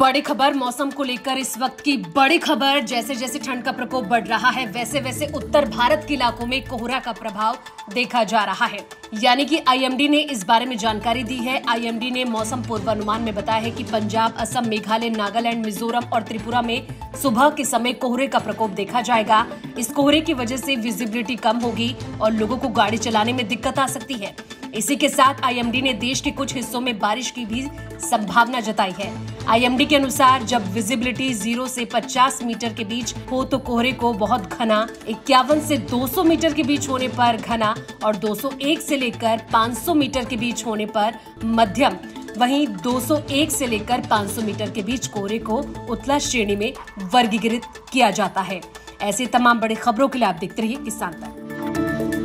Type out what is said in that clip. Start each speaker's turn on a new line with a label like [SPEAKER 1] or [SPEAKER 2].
[SPEAKER 1] बड़ी खबर मौसम को लेकर इस वक्त की बड़ी खबर। जैसे जैसे ठंड का प्रकोप बढ़ रहा है, वैसे वैसे उत्तर भारत के इलाकों में कोहरा का प्रभाव देखा जा रहा है। यानी कि आईएमडी ने इस बारे में जानकारी दी है। आईएमडी ने मौसम पूर्वानुमान में बताया है कि पंजाब, असम, मेघालय, नागालैंड, मिजोरम और त्रिपुरा में सुबह के समय कोहरे का प्रकोप देखा जाएगा। इस कोहरे की वजह से विजिबिलिटी कम होगी और लोगों को गाड़ी चलाने में दिक्कत आ सकती है। इसी के साथ आईएमडी ने देश के कुछ हिस्सों में बारिश की भी संभावना जताई है। आईएमडी के अनुसार, जब विजिबिलिटी ज़ीरो से 50 मीटर के बीच हो तो कोहरे को बहुत घना, इक्यावन से 200 मीटर के बीच होने पर घना और 201 से लेकर 500 मीटर के बीच होने पर मध्यम। वहीं 201 से लेकर 500 मीटर के बीच कोहरे को उतला श्रेणी में वर्गीकृत किया जाता है। ऐसे तमाम बड़ी खबरों के लिए आप देखते रहिए किसान तक